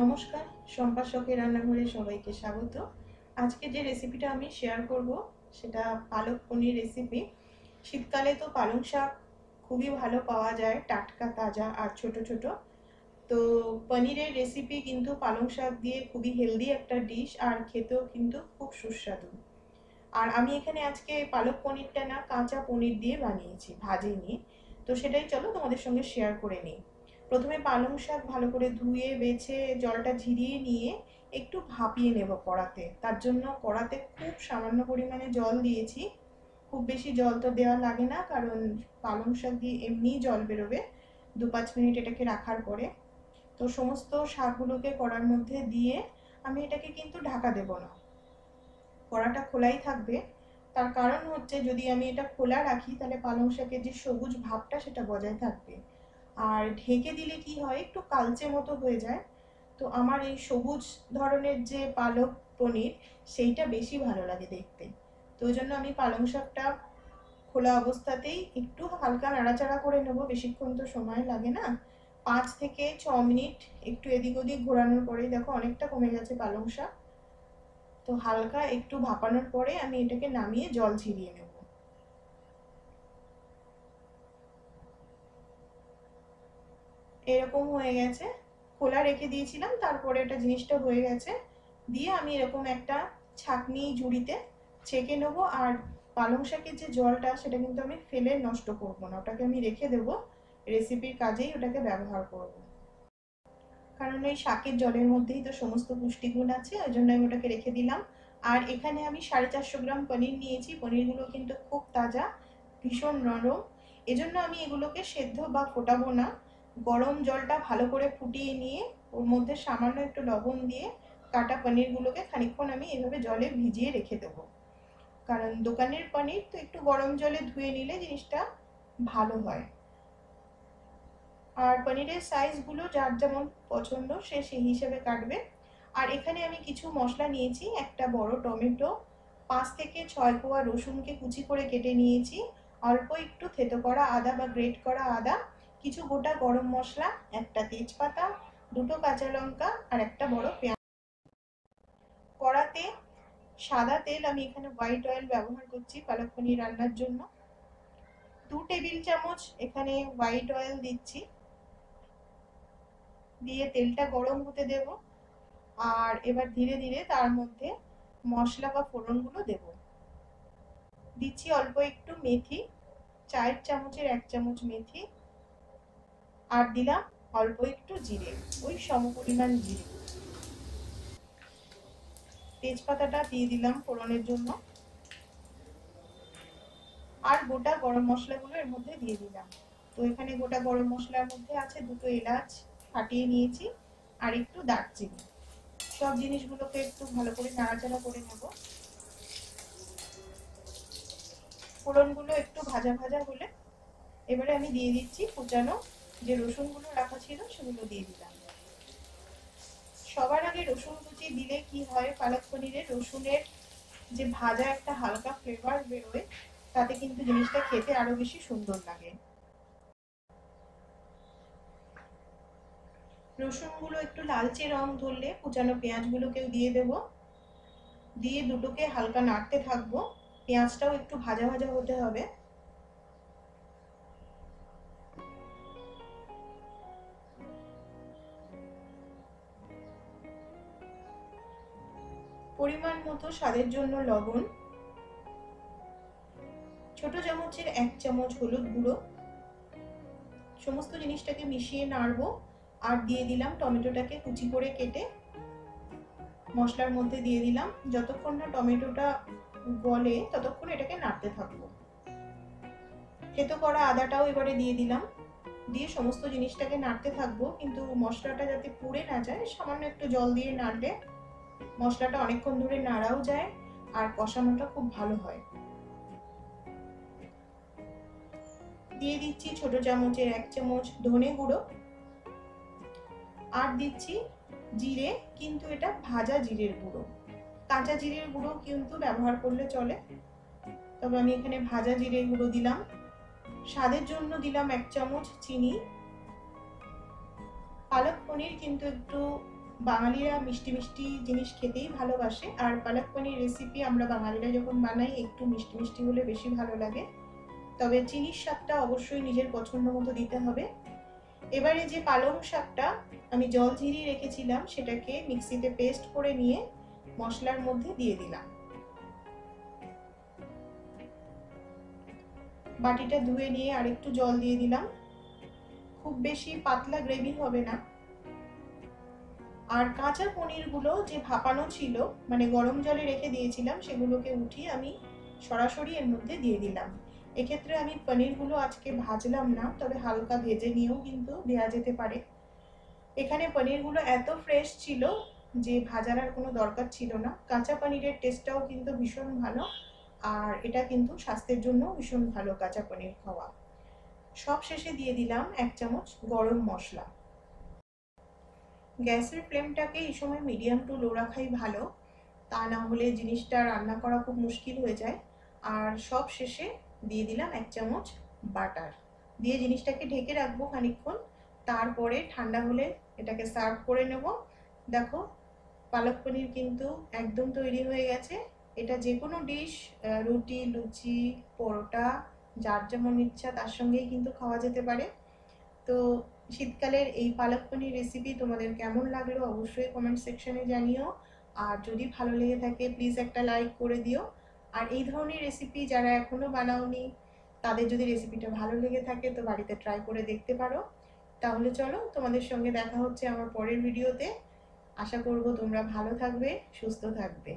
নমস্কার শম্পা শখের রান্নাঘরে সবাইকে স্বাগত। আজকে যে রেসিপিটা আমি শেয়ার করব, সেটা পালক পনির রেসিপি শীতকালে তো পালং শাক খুবই ভালো পাওয়া যায়, টাটকা, তাজা আর ছোট ছোট। তো পনিরের রেসিপি কিন্তু পালং শাক দিয়ে খুবই হেলদি একটা ডিশ আর খেতেও কিন্তু খুব সুস্বাদু। আর আমি এখানে আজকে পালক পনিরটা না কাঁচা পনির দিয়ে বানিয়েছি, ভাজিনি। তো সেটাই চলো তোমাদের সঙ্গে শেয়ার করে নিই। প্রথমে পালং শাক ভালো করে ধুয়ে, বেছে, জলটা ঝিরিয়ে নিয়ে একটু ভাপিয়ে নেব কড়াতে। তার জন্য কড়াতে খুব সামান্য পরিমাণে জল দিয়েছি। খুব বেশি জল তো দেওয়া লাগে না, কারণ পালং শাক দিয়ে এমনিই জল বেরোবে দু পাঁচ মিনিট এটাকে রাখার পরে। তো সমস্ত শাকগুলোকে কড়ার মধ্যে দিয়ে আমি এটাকে কিন্তু ঢাকা দেব না। কড়াটা খোলাই থাকবে। তার কারণ হচ্ছে যদি আমি এটা খোলা রাখি, তাহলে পালং শাকের যে সবুজ ভাবটা সেটা বজায় থাকবে। আর ঢেকে দিলে কি হয়? একটু কালচে মতো হয়ে যায়। তো আমার এই সবুজ ধরনের যে পালক পনির, সেইটা বেশি ভালো লাগে দেখতে। তো ওই জন্য আমি পালং শাকটা খোলা অবস্থাতেই একটু হালকা নাড়াচাড়া করে নেব। বেশিক্ষণ তো সময় লাগে না। পাঁচ থেকে ছ মিনিট একটু এদিক ওদিক ঘোরানোর পরে দেখো অনেকটা কমে গেছে পালং শাক। তো হালকা একটু ভাপানোর পরে আমি এটাকে নামিয়ে জল ছিড়িয়ে নেব। এরকম হয়ে গেছে। খোলা রেখে দিয়েছিলাম, তারপরে এটা জিনিসটা হয়ে গেছে। দিয়ে আমি এরকম একটা ছাকনি ঝুড়িতে ছেঁকে নেব, আর পালং শাকের যে জলটা, সেটা কিন্তু আমি ফেলে নষ্ট করব না। ওটাকে আমি রেখে দেবো রেসিপির কাজেই ওটাকে ব্যবহার করব। কারণ ওই শাকের জলের মধ্যেই তো সমস্ত পুষ্টিগুণ আছে, ওই জন্য আমি ওটাকে রেখে দিলাম। আর এখানে আমি সাড়ে চারশো গ্রাম পনির নিয়েছি। পনিরগুলো কিন্তু খুব তাজা, ভীষণ নরম। এজন্য আমি এগুলোকে সেদ্ধ বা ফোটাবো না। গরম জলটা ভালো করে ফুটিয়ে নিয়ে, ওর মধ্যে সামান্য একটু লবণ দিয়ে কাটা পনিরগুলোকে খানিকক্ষণ আমি এভাবে জলে ভিজিয়ে রেখে দেবো। কারণ দোকানের পনির তো একটু গরম জলে ধুয়ে নিলে জিনিসটা ভালো হয়। আর পনিরের সাইজগুলো যার যেমন পছন্দ সে সেই হিসেবে কাটবে। আর এখানে আমি কিছু মশলা নিয়েছি, একটা বড় টমেটো, পাঁচ থেকে ছয় কোয়া রসুনকে কুচি করে কেটে নিয়েছি, অল্প একটু থেতো করা আদা বা গ্রেট করা আদা কিছু গোটা গরম মশলা, একটা তেজপাতা, দুটো কাঁচা লঙ্কা আর একটা বড় পেঁয়াজ। কড়াতে সাদা তেল আমি এখানে হোয়াইট অয়েল ব্যবহার করছি পালক পনির রান্নার জন্য। দু টেবিল চামচ এখানে হোয়াইট অয়েল দিচ্ছি। দিয়ে তেলটা গরম হতে দেব। আর এবার ধীরে ধীরে তার মধ্যে মশলা বা ফোড়নগুলো দেব। দিচ্ছি অল্প একটু মেথি, চার চামচের এক চামচ মেথি। আর দিলাম অল্প একটু জিরে, ওই সম পরিমাণ জিরে। তেজপাতাটা দিয়ে দিলাম ফোড়নের জন্য। আর গোটা গরম মশলাগুলো এর মধ্যে দিয়ে দিলাম। তো এখানে গোটা গরম মশলার মধ্যে আছে দুটো এলাচ ফাটিয়ে নিয়েছি আর একটু দারচিনি। সব জিনিসগুলোকে একটু ভালো করে নাড়াচাড়া করে নেব। ফোড়নগুলো একটু ভাজা ভাজা হলে এবারে আমি দিয়ে দিচ্ছি কুচানো যে রসুনগুলো রাখা ছিল সেগুলো দিয়ে দিলাম। সবার আগে রসুন কুচি দিলে কি হয়, পালক পনিরের রসুনের যে ভাজা একটা হালকা ফ্লেভার বেরোয়, তাতে কিন্তু জিনিসটা খেতে আরও বেশি সুন্দর লাগে। রসুনগুলো একটু লালচে রং ধরলে কুচানো পেঁয়াজগুলোকেও দিয়ে দেব। দিয়ে দুটোকে হালকা নাড়তে থাকব। পেঁয়াজটাও একটু ভাজা ভাজা হতে হবে। পরিমাণ মতো স্বাদের জন্য লবণ, ছোট চামচের এক চামচ হলুদ গুঁড়ো, সমস্ত জিনিসটাকে মিশিয়ে নাড়বো আর দিয়ে দিলাম টমেটোটাকে কুচি করে কেটে। মশলার মধ্যে দিয়ে দিলাম। যতক্ষণ না টমেটোটা গলে ততক্ষণ এটাকে নাড়তে থাকব। থেতো করা আদাটাও এবারে দিয়ে দিলাম। দিয়ে সমস্ত জিনিসটাকে নাড়তে থাকব, কিন্তু মশলাটা যাতে পুড়ে না যায়, সামান্য একটু জল দিয়ে নাড়লে মশলাটা অনেকক্ষণ ধরে নাড়াও যায় আর কষানোটা খুব ভালো হয়। দিয়ে দিচ্ছি ছোট চামচের এক চামচ ধনে গুঁড়ো। আর দিচ্ছি জিরে, কিন্তু এটা ভাজা জিরের গুঁড়ো। কাঁচা জিরের গুঁড়ো কিন্তু ব্যবহার করলে চলে। তবে আমি এখানে ভাজা জিরের গুঁড়ো দিলাম। স্বাদের জন্য দিলাম এক চামচ চিনি। পালক পনির কিন্তু একটু বাঙালিরা মিষ্টি মিষ্টি জিনিস খেতেই ভালোবাসে। আর পালক পনির রেসিপি আমরা বাঙালিরা যখন বানাই, একটু মিষ্টি মিষ্টি হলে বেশি ভালো লাগে। তবে চিনির স্বাদটা অবশ্যই নিজের পছন্দ মতো দিতে হবে। এবারে যে পালং শাকটা আমি জল ঝিরিয়ে রেখেছিলাম, সেটাকে মিক্সিতে পেস্ট করে নিয়ে মশলার মধ্যে দিয়ে দিলাম। বাটিটা ধুয়ে নিয়ে আরেকটু জল দিয়ে দিলাম। খুব বেশি পাতলা গ্রেভি হবে না। আর কাঁচা পনিরগুলো যে ভাপানো ছিল মানে গরম জলে রেখে দিয়েছিলাম, সেগুলোকে উঠিয়ে আমি সরাসরি এর মধ্যে দিয়ে দিলাম। এক্ষেত্রে আমি পনিরগুলো আজকে ভাজলাম না, তবে হালকা ভেজে নিয়েও কিন্তু দেওয়া যেতে পারে। এখানে পনিরগুলো এত ফ্রেশ ছিল যে ভাজার আর কোনো দরকার ছিল না। কাঁচা পনিরের টেস্টটাও কিন্তু ভীষণ ভালো, আর এটা কিন্তু স্বাস্থ্যের জন্য ভীষণ ভালো কাঁচা পনির খাওয়া। সব শেষে দিয়ে দিলাম এক চামচ গরম মশলা। গ্যাসের ফ্লেমটাকে এই সময় মিডিয়াম টু লো রাখাই ভালো। তা না হলে জিনিসটা রান্না করা খুব মুশকিল হয়ে যায়। আর সব শেষে দিয়ে দিলাম এক চামচ বাটার। দিয়ে জিনিসটাকে ঢেকে রাখব খানিকক্ষণ। তারপরে ঠান্ডা হলে এটাকে সার্ভ করে নেব। দেখো, পালক পনির কিন্তু একদম তৈরি হয়ে গেছে। এটা যে কোনো ডিশ রুটি, লুচি, পরোটা, যার যেমন ইচ্ছা তার সঙ্গেই কিন্তু খাওয়া যেতে পারে। তো শীতকালের এই পালক পনির রেসিপি তোমাদের কেমন লাগল অবশ্যই কমেন্ট সেকশনে জানিও। আর যদি ভালো লেগে থাকে প্লিজ একটা লাইক করে দিও। আর এই ধরনের রেসিপি যারা এখনও বানাওনি, তাদের যদি রেসিপিটা ভালো লেগে থাকে, তো বাড়িতে ট্রাই করে দেখতে পারো। তাহলে চলো, তোমাদের সঙ্গে দেখা হচ্ছে আমার পরের ভিডিওতে আশা করব তোমরা ভালো থাকবে, সুস্থ থাকবে।